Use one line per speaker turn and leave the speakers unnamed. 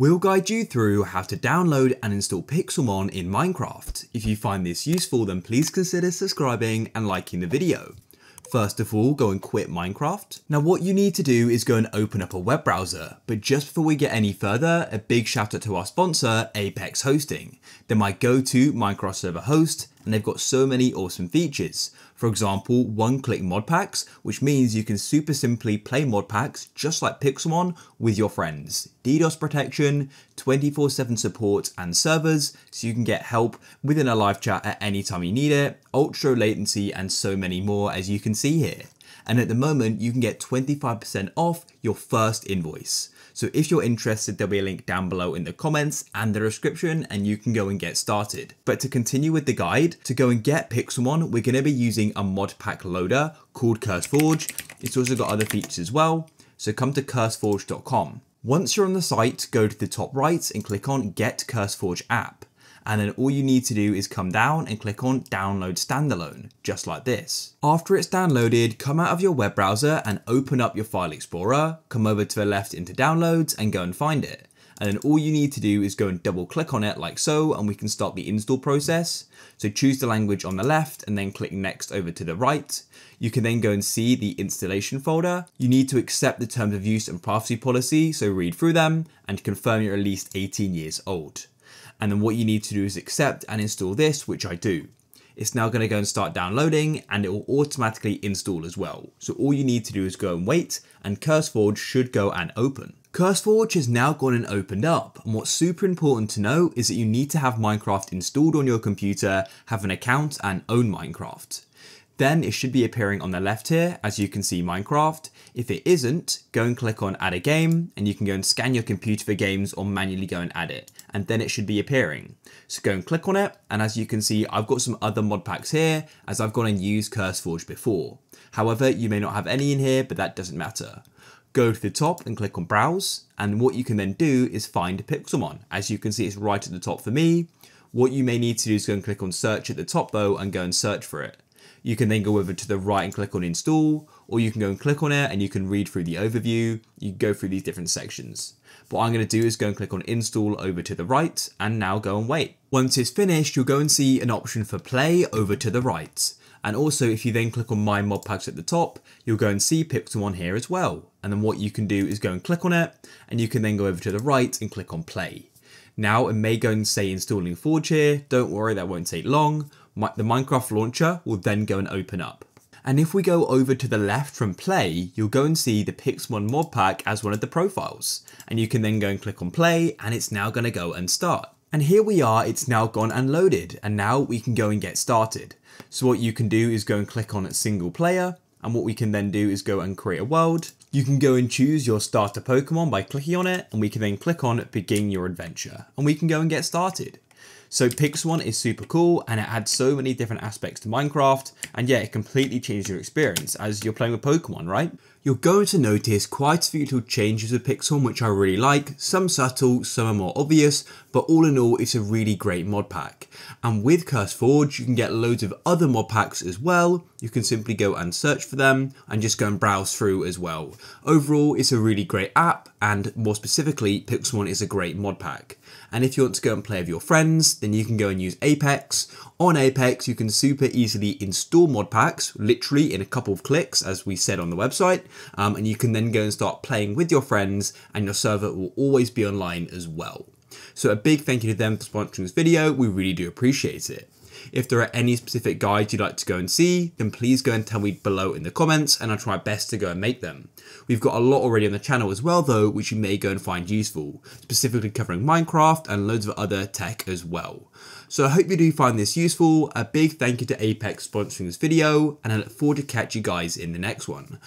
We'll guide you through how to download and install Pixelmon in Minecraft. If you find this useful then please consider subscribing and liking the video. First of all, go and quit Minecraft. Now what you need to do is go and open up a web browser, but just before we get any further, a big shout out to our sponsor, Apex Hosting. They're my go-to Minecraft server host, and they've got so many awesome features. For example, one-click mod packs, which means you can super simply play mod packs just like Pixelmon with your friends. DDoS protection, 24-7 support and servers, so you can get help within a live chat at any time you need it, ultra latency and so many more as you can see here. And at the moment, you can get 25% off your first invoice. So if you're interested, there'll be a link down below in the comments and the description and you can go and get started. But to continue with the guide, to go and get Pixelmon, we're going to be using a mod pack loader called CurseForge. It's also got other features as well. So come to curseforge.com. Once you're on the site, go to the top right and click on Get CurseForge app and then all you need to do is come down and click on download standalone, just like this. After it's downloaded, come out of your web browser and open up your file explorer, come over to the left into downloads and go and find it. And then all you need to do is go and double click on it like so and we can start the install process. So choose the language on the left and then click next over to the right. You can then go and see the installation folder. You need to accept the terms of use and privacy policy, so read through them and confirm you're at least 18 years old and then what you need to do is accept and install this, which I do. It's now going to go and start downloading and it will automatically install as well. So all you need to do is go and wait and CurseForge should go and open. CurseForge has now gone and opened up and what's super important to know is that you need to have Minecraft installed on your computer, have an account and own Minecraft. Then it should be appearing on the left here, as you can see Minecraft. If it isn't, go and click on add a game and you can go and scan your computer for games or manually go and add it. And then it should be appearing. So go and click on it. And as you can see, I've got some other mod packs here as I've gone and used CurseForge before. However, you may not have any in here, but that doesn't matter. Go to the top and click on browse. And what you can then do is find Pixelmon. As you can see, it's right at the top for me. What you may need to do is go and click on search at the top though and go and search for it. You can then go over to the right and click on install, or you can go and click on it and you can read through the overview. You go through these different sections. But what I'm going to do is go and click on install over to the right and now go and wait. Once it's finished, you'll go and see an option for play over to the right. And also if you then click on my mod packs at the top, you'll go and see Pixelmon here as well. And then what you can do is go and click on it and you can then go over to the right and click on play. Now it may go and say installing Forge here, don't worry that won't take long, the Minecraft launcher will then go and open up. And if we go over to the left from play, you'll go and see the Pixelmon mod pack as one of the profiles. And you can then go and click on play and it's now going to go and start. And here we are, it's now gone and loaded and now we can go and get started. So what you can do is go and click on single player and what we can then do is go and create a world. You can go and choose your starter Pokemon by clicking on it and we can then click on begin your adventure and we can go and get started. So Pixelmon is super cool and it adds so many different aspects to Minecraft and yeah, it completely changes your experience as you're playing with Pokemon, right? You're going to notice quite a few little changes with Pixelmon which I really like, some subtle, some are more obvious, but all in all it's a really great mod pack. And with CurseForge you can get loads of other mod packs as well, you can simply go and search for them and just go and browse through as well. Overall it's a really great app and more specifically Pixelmon is a great mod pack. And if you want to go and play with your friends, then you can go and use Apex. On Apex, you can super easily install mod packs, literally in a couple of clicks, as we said on the website. Um, and you can then go and start playing with your friends, and your server will always be online as well. So a big thank you to them for sponsoring this video. We really do appreciate it. If there are any specific guides you'd like to go and see, then please go and tell me below in the comments and I'll try best to go and make them. We've got a lot already on the channel as well though, which you may go and find useful, specifically covering Minecraft and loads of other tech as well. So I hope you do find this useful, a big thank you to Apex sponsoring this video, and I look forward to catch you guys in the next one.